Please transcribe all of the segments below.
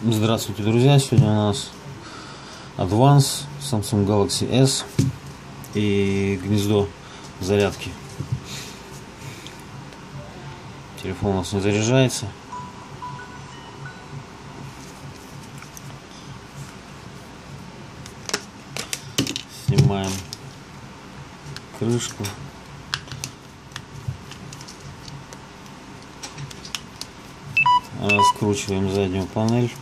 Здравствуйте, друзья! Сегодня у нас Advance Samsung Galaxy S и гнездо зарядки. Телефон у нас не заряжается. Снимаем крышку. Раскручиваем заднюю панель.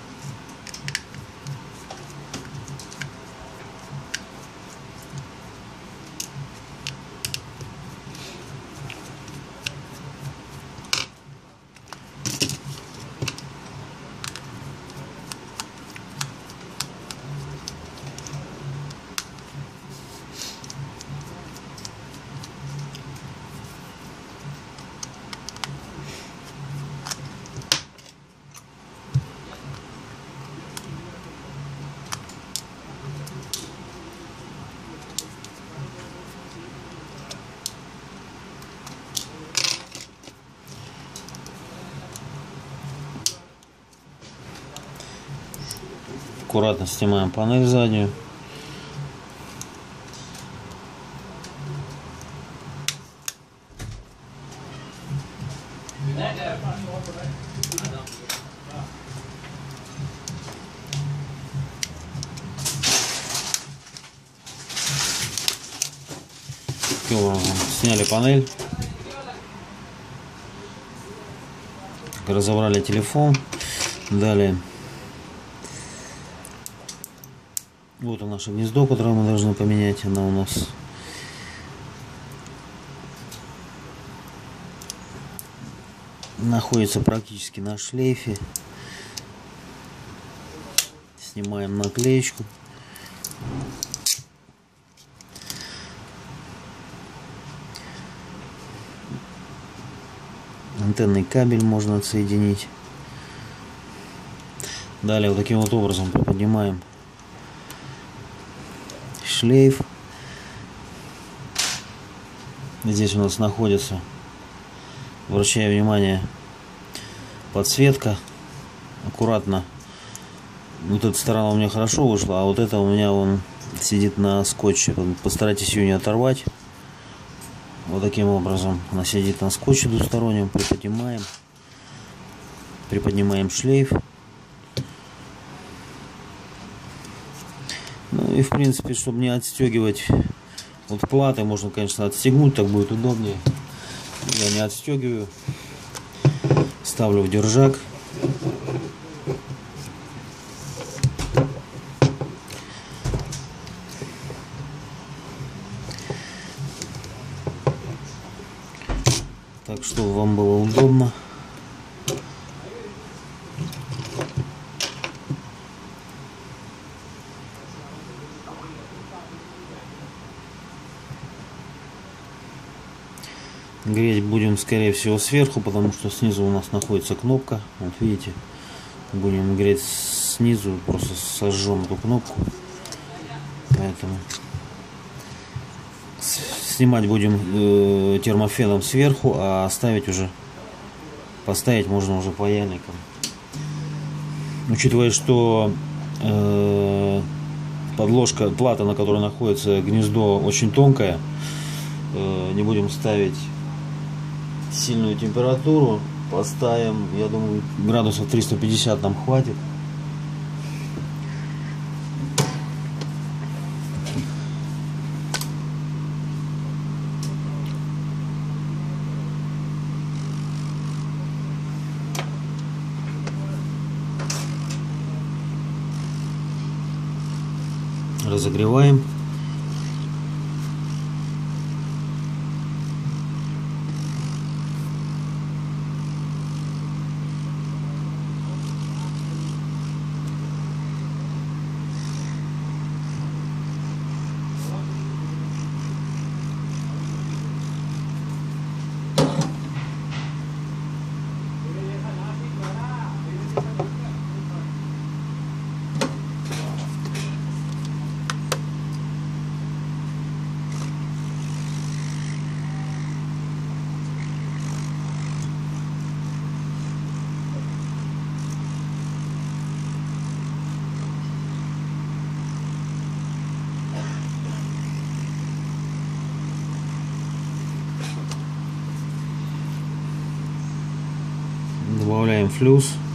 Аккуратно снимаем панель заднюю. Сняли панель. Разобрали телефон. Далее Вот и наше гнездо, которое мы должны поменять. Она у нас находится практически на шлейфе. Снимаем наклеечку. Антенный кабель можно отсоединить. Далее вот таким вот образом поднимаем шлейф. Здесь у нас находится, вращаю внимание, подсветка. Аккуратно. Вот эта сторона у меня хорошо вышла, а вот это у меня он сидит на скотче. Постарайтесь ее не оторвать. Вот таким образом она сидит на скотче двустороннем. Приподнимаем. Приподнимаем шлейф. И в принципе, чтобы не отстегивать вот платы, можно, конечно, отстегнуть, так будет удобнее. Я не отстегиваю. Ставлю в держак. Так, чтобы вам было удобно. Греть будем, скорее всего, сверху, потому что снизу у нас находится кнопка. Вот видите, будем греть снизу, просто сожжем эту кнопку. Поэтому снимать будем э, термофеном сверху, а ставить уже, поставить можно уже паяльником. Учитывая, что э, подложка, плата, на которой находится гнездо, очень тонкая, э, не будем ставить сильную температуру поставим, я думаю, градусов 350 нам хватит. Разогреваем. flus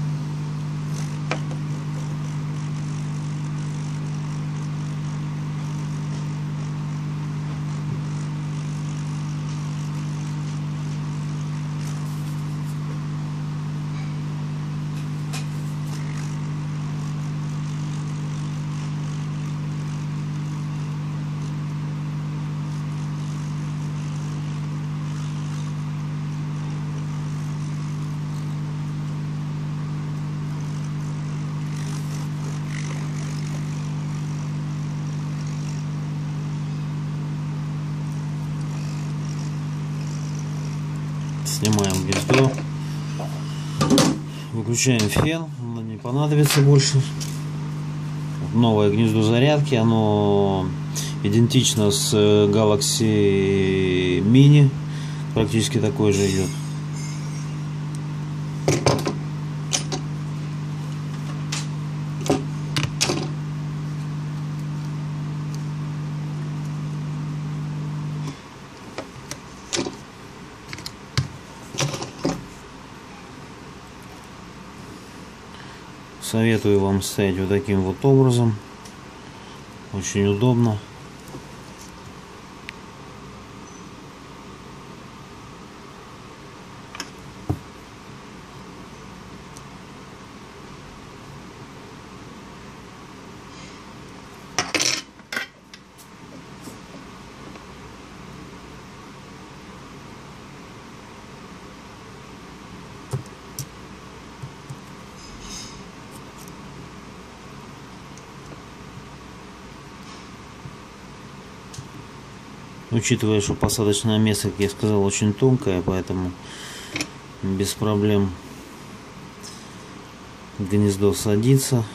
Снимаем гнездо. Выключаем фен, он не понадобится больше. Новое гнездо зарядки, оно идентично с Galaxy Mini, практически такое же идет. Советую вам ставить вот таким вот образом. Очень удобно. Учитывая, что посадочное место, как я сказал, очень тонкое, поэтому без проблем гнездо садится.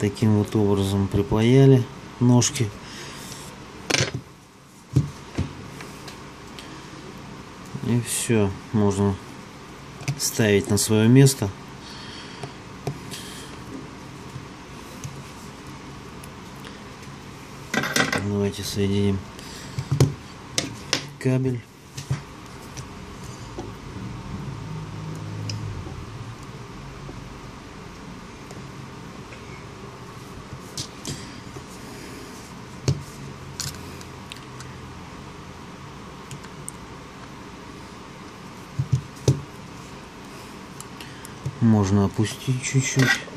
Таким вот образом припаяли ножки. И все, можно ставить на свое место. Давайте соединим кабель. Можно опустить чуть-чуть.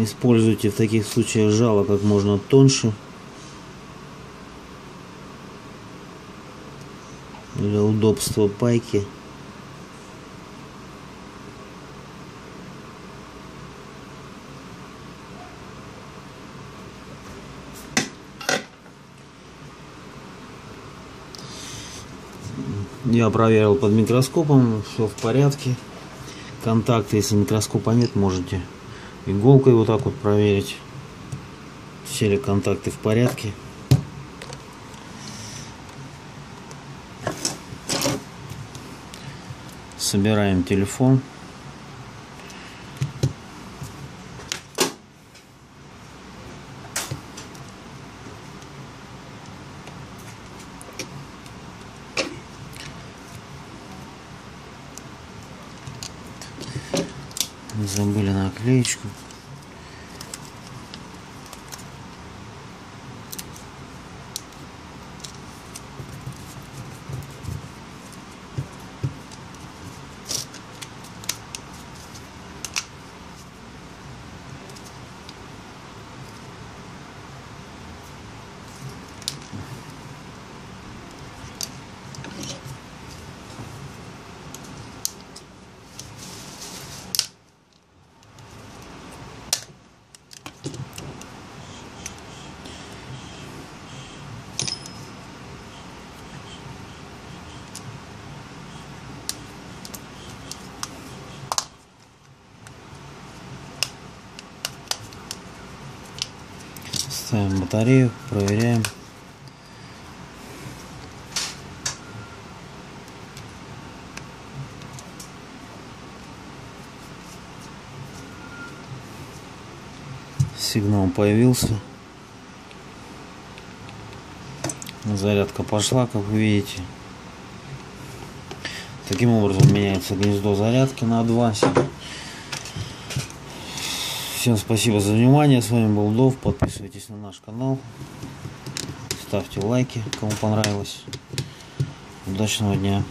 Используйте в таких случаях жало как можно тоньше. Для удобства пайки. Я проверил под микроскопом, все в порядке. Контакты, если микроскопа нет, можете иголкой вот так вот проверить, все ли контакты в порядке. Собираем телефон. Risco. Ставим батарею, проверяем. Сигнал появился. Зарядка пошла, как вы видите. Таким образом меняется гнездо зарядки на адвансе. Всем спасибо за внимание. С вами был Дов. Подписывайтесь на наш канал. Ставьте лайки, кому понравилось. Удачного дня.